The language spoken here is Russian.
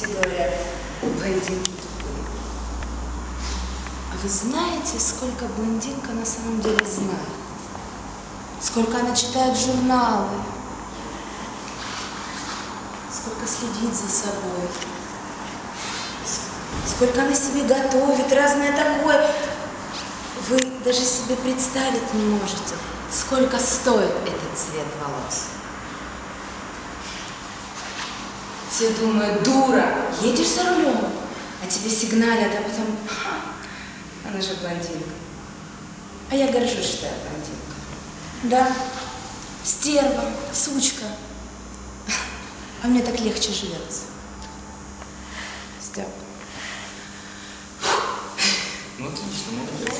Все блондинки. А вы знаете, сколько блондинка на самом деле знает? Сколько она читает журналы? Сколько следит за собой? Сколько она себе готовит, разное такое. Вы даже себе представить не можете, сколько стоит этот цвет волос. Все думают, дура, едешь за рулем, а тебе сигналят, а потом, «Ха, она же блондинка. А я горжусь, что я блондинка. Да, стерва, сучка. А мне так легче живется. Степ. Ну отлично, молодец.